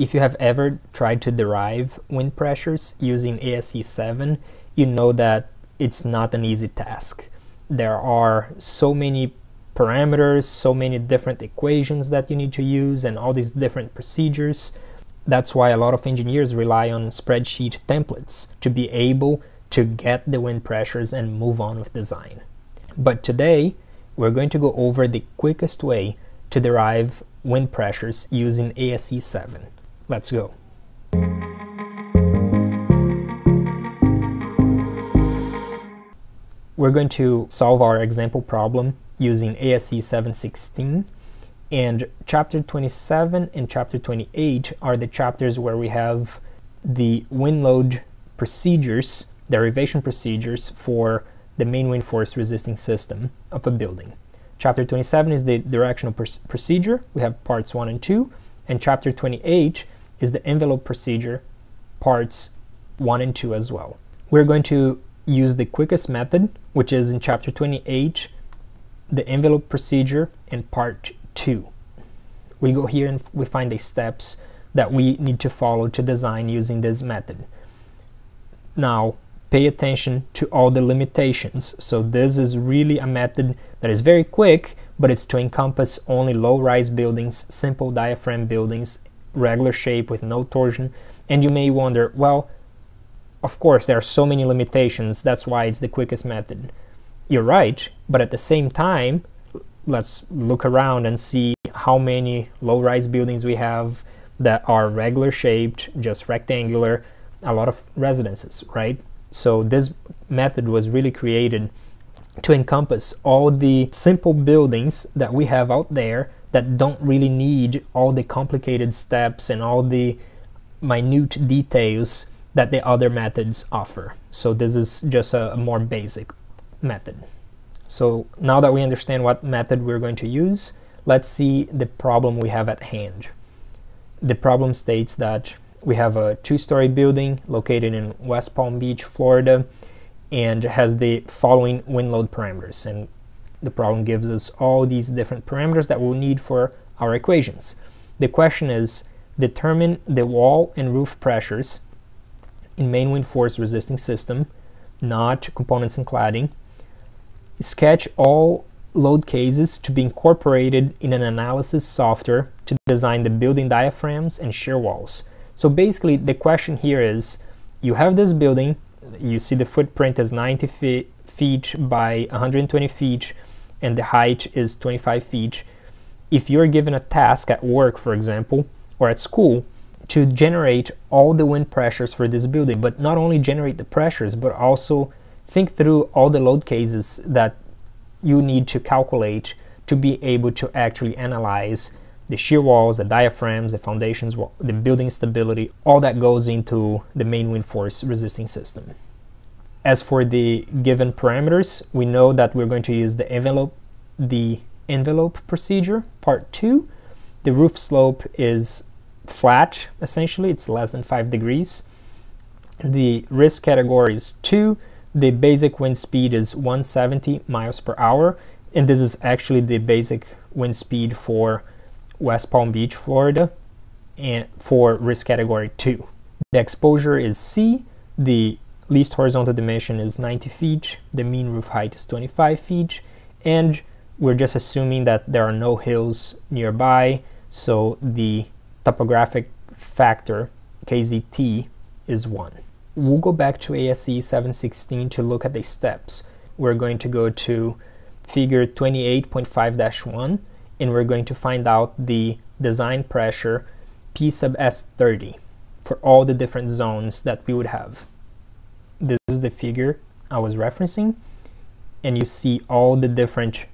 If you have ever tried to derive wind pressures using ASCE 7, you know that it's not an easy task. There are so many parameters, so many different equations that you need to use, and all these different procedures. That's why a lot of engineers rely on spreadsheet templates to be able to get the wind pressures and move on with design. But today, we're going to go over the quickest way to derive wind pressures using ASCE 7. Let's go. We're going to solve our example problem using ASCE 716 and chapter 27 and chapter 28 are the chapters where we have the wind load procedures, derivation procedures for the main wind force resisting system of a building. Chapter 27 is the directional pr procedure. We have parts 1 and 2. And chapter 28 is the envelope procedure, parts 1 and 2 as well. We're going to use the quickest method, which is in chapter 28, the envelope procedure in part 2. We go here and we find the steps that we need to follow to design using this method. Now, pay attention to all the limitations. So this is really a method that is very quick, but it's to encompass only low-rise buildings, simple diaphragm buildings, regular shape with no torsion. And you may wonder, well, of course, there are so many limitations, that's why it's the quickest method. You're right, but at the same time, let's look around and see how many low-rise buildings we have that are regular shaped, just rectangular, a lot of residences, right? So this method was really created to encompass all the simple buildings that we have out there that don't really need all the complicated steps and all the minute details that the other methods offer. So this is just a, more basic method. So now that we understand what method we're going to use, let's see the problem we have at hand. The problem states that we have a two-story building located in West Palm Beach, Florida, and has the following wind load parameters. And the problem gives us all these different parameters that we'll need for our equations. The question is, determine the wall and roof pressures in main wind force resisting system, not components and cladding. Sketch all load cases to be incorporated in an analysis software to design the building diaphragms and shear walls. So basically the question here is, you have this building, you see the footprint is 90 feet, feet by 120 feet and the height is 25 feet. If you're given a task at work, for example, or at school, to generate all the wind pressures for this building, but not only generate the pressures, but also think through all the load cases that you need to calculate to be able to actually analyze the shear walls, the diaphragms, the foundations, the building stability, all that goes into the main wind force resisting system. As for the given parameters, we know that we're going to use the envelope, the envelope procedure, part two. The roof slope is flat, essentially, it's less than five degrees. The risk category is two. The basic wind speed is 170 miles per hour, and this is actually the basic wind speed for West Palm Beach, Florida, and for risk category 2. The exposure is C, the least horizontal dimension is 90 feet, the mean roof height is 25 feet, and we're just assuming that there are no hills nearby, so the topographic factor, KZT, is 1. We'll go back to ASCE 716 to look at the steps. We're going to go to figure 28.5-1 and we're going to find out the design pressure P sub S30 for all the different zones that we would have. This is the figure I was referencing and you see all the different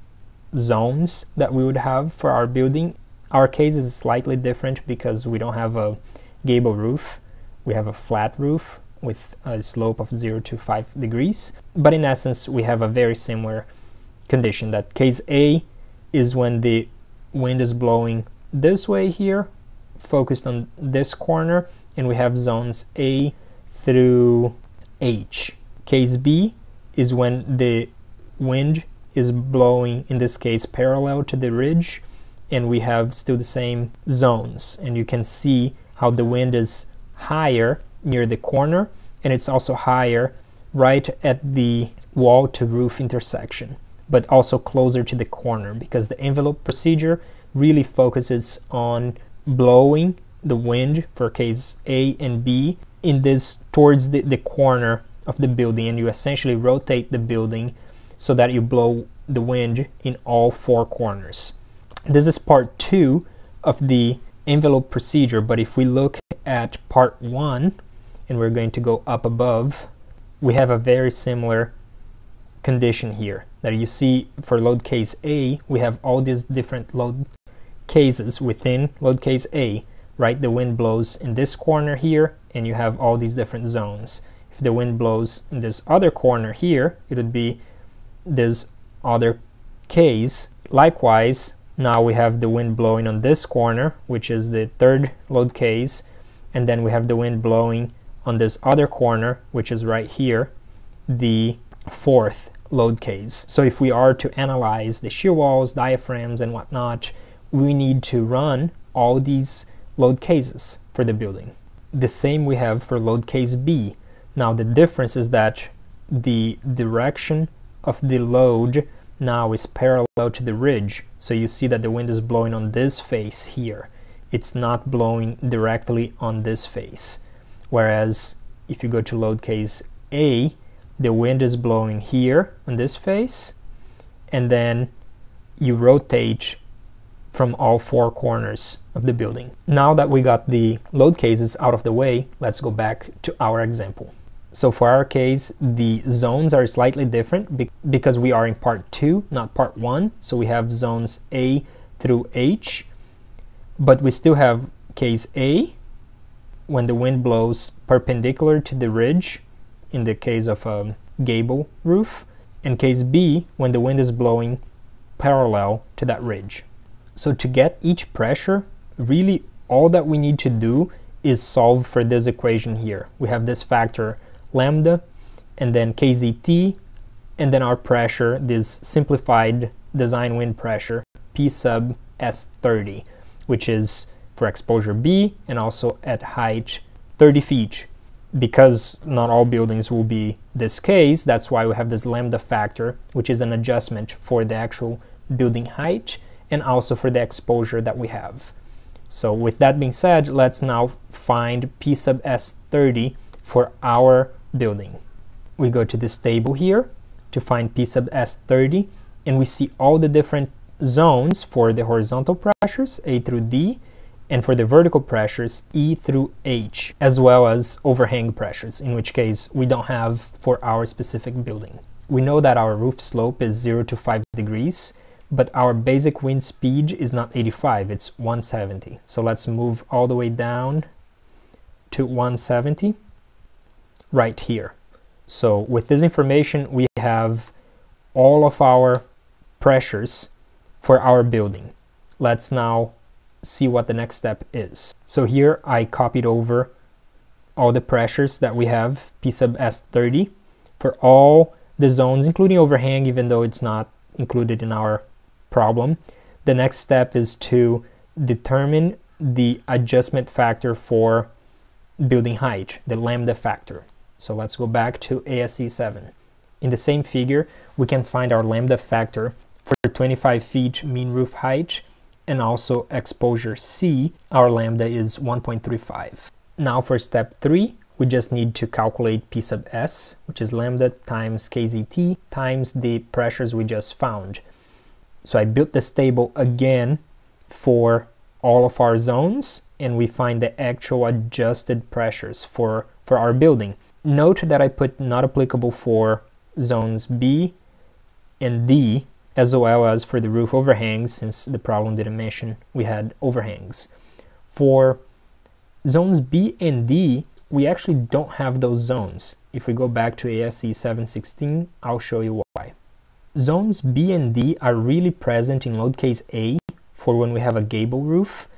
zones that we would have for our building. Our case is slightly different because we don't have a gable roof. We have a flat roof with a slope of 0 to 5 degrees. But in essence, we have a very similar condition that case A is when the wind is blowing this way here, focused on this corner, and we have zones A through H. Case B is when the wind is blowing, in this case, parallel to the ridge, and we have still the same zones. And you can see how the wind is higher near the corner and it's also higher right at the wall to roof intersection, but also closer to the corner because the envelope procedure really focuses on blowing the wind for case A and B in this towards the, the corner of the building and you essentially rotate the building so that you blow the wind in all four corners. This is part two of the envelope procedure, but if we look at part one, and we're going to go up above, we have a very similar condition here that you see for load case A, we have all these different load cases within load case A, right? The wind blows in this corner here, and you have all these different zones. If the wind blows in this other corner here, it would be this other case. Likewise, now we have the wind blowing on this corner, which is the third load case, and then we have the wind blowing on this other corner, which is right here, the fourth load case. So if we are to analyze the shear walls, diaphragms, and whatnot, we need to run all these load cases for the building. The same we have for load case B. Now the difference is that the direction of the load now is parallel to the ridge. So you see that the wind is blowing on this face here. It's not blowing directly on this face. Whereas if you go to load case A, the wind is blowing here on this face, and then you rotate from all four corners of the building. Now that we got the load cases out of the way, let's go back to our example. So for our case, the zones are slightly different be because we are in part two, not part one. So we have zones A through H, but we still have case A when the wind blows perpendicular to the ridge in the case of a gable roof, and case B when the wind is blowing parallel to that ridge. So to get each pressure, really all that we need to do is solve for this equation here. We have this factor lambda, and then kZt, and then our pressure, this simplified design wind pressure, P sub S30, which is for exposure B and also at height 30 feet. Because not all buildings will be this case, that's why we have this lambda factor, which is an adjustment for the actual building height and also for the exposure that we have. So with that being said, let's now find P sub S30 for our building. We go to this table here to find P sub S30 and we see all the different zones for the horizontal pressures A through D and for the vertical pressures E through H as well as overhang pressures in which case we don't have for our specific building. We know that our roof slope is 0 to 5 degrees but our basic wind speed is not 85 it's 170 so let's move all the way down to 170 right here. So with this information, we have all of our pressures for our building. Let's now see what the next step is. So here I copied over all the pressures that we have, P sub S30, for all the zones, including overhang, even though it's not included in our problem. The next step is to determine the adjustment factor for building height, the lambda factor. So let's go back to ASCE 7. In the same figure, we can find our lambda factor for 25 feet mean roof height and also exposure C, our lambda is 1.35. Now for step 3, we just need to calculate P sub S, which is lambda times KZT times the pressures we just found. So I built this table again for all of our zones and we find the actual adjusted pressures for, for our building. Note that I put not applicable for zones B and D as well as for the roof overhangs since the problem didn't mention we had overhangs. For zones B and D, we actually don't have those zones. If we go back to ASCE 716, I'll show you why. Zones B and D are really present in load case A for when we have a gable roof,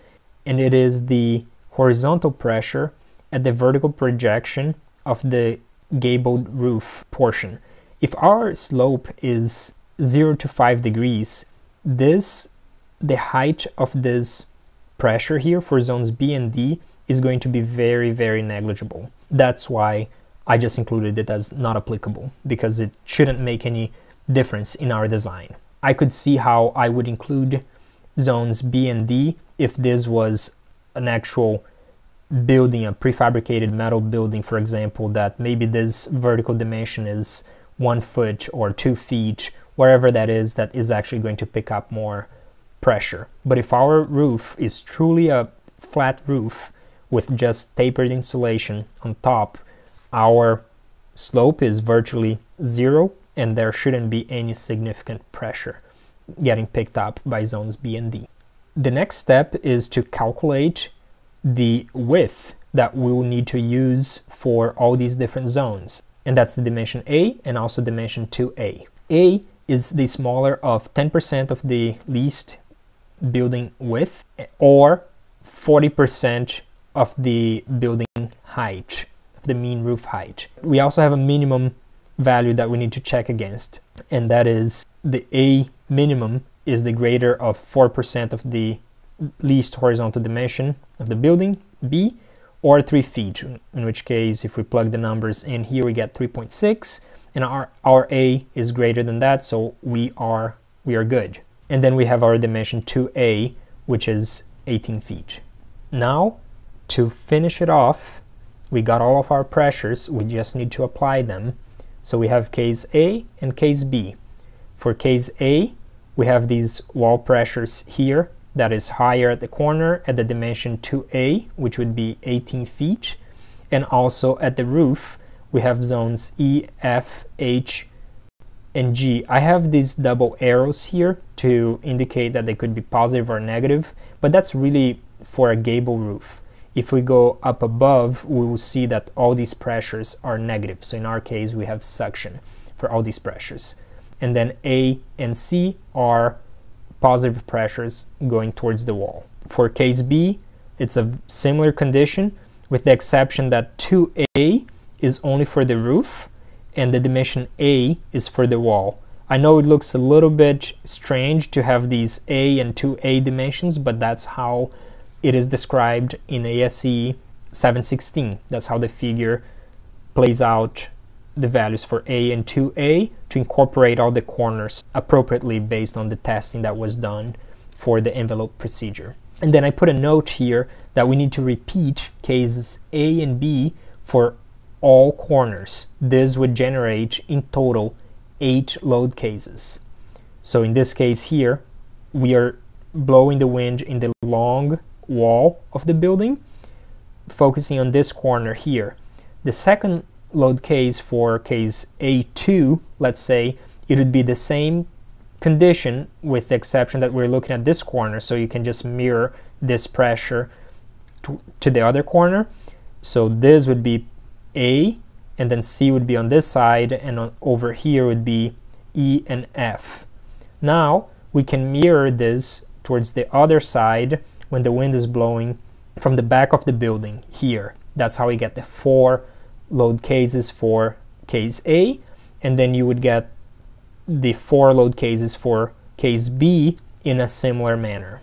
and it is the horizontal pressure at the vertical projection of the gabled roof portion. If our slope is 0 to 5 degrees, this the height of this pressure here for zones B and D is going to be very, very negligible. That's why I just included it as not applicable, because it shouldn't make any difference in our design. I could see how I would include zones B and D if this was an actual building, a prefabricated metal building, for example, that maybe this vertical dimension is one foot or two feet, wherever that is, that is actually going to pick up more pressure. But if our roof is truly a flat roof with just tapered insulation on top, our slope is virtually zero and there shouldn't be any significant pressure getting picked up by zones B and D. The next step is to calculate the width that we will need to use for all these different zones. And that's the dimension A and also dimension 2A. A is the smaller of 10% of the least building width or 40% of the building height, of the mean roof height. We also have a minimum value that we need to check against, and that is the A minimum is the greater of 4% of the least horizontal dimension of the building, B, or 3 feet, in which case if we plug the numbers in here we get 3.6 and our, our A is greater than that so we are we are good. And then we have our dimension 2A which is 18 feet. Now to finish it off we got all of our pressures we just need to apply them. So we have case A and case B. For case A we have these wall pressures here that is higher at the corner at the dimension 2a, which would be 18 feet. And also at the roof, we have zones E, F, H, and G. I have these double arrows here to indicate that they could be positive or negative, but that's really for a gable roof. If we go up above, we will see that all these pressures are negative. So in our case, we have suction for all these pressures. And then A and C are positive pressures going towards the wall. For case B, it's a similar condition with the exception that 2A is only for the roof and the dimension A is for the wall. I know it looks a little bit strange to have these A and 2A dimensions, but that's how it is described in ASCE 716. That's how the figure plays out the values for A and 2A to incorporate all the corners appropriately based on the testing that was done for the envelope procedure. And then I put a note here that we need to repeat cases A and B for all corners. This would generate in total eight load cases. So in this case here, we are blowing the wind in the long wall of the building, focusing on this corner here. The second load case for case A2, let's say, it would be the same condition with the exception that we're looking at this corner. So you can just mirror this pressure to, to the other corner. So this would be A, and then C would be on this side, and on, over here would be E and F. Now we can mirror this towards the other side when the wind is blowing from the back of the building here. That's how we get the four load cases for case A, and then you would get the four load cases for case B in a similar manner.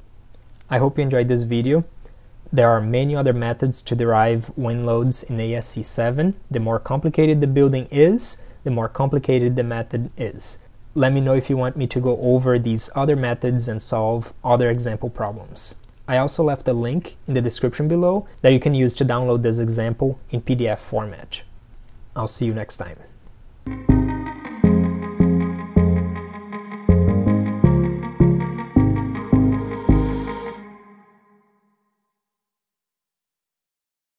I hope you enjoyed this video. There are many other methods to derive wind loads in ASCE 7. The more complicated the building is, the more complicated the method is. Let me know if you want me to go over these other methods and solve other example problems. I also left a link in the description below that you can use to download this example in PDF format. I'll see you next time.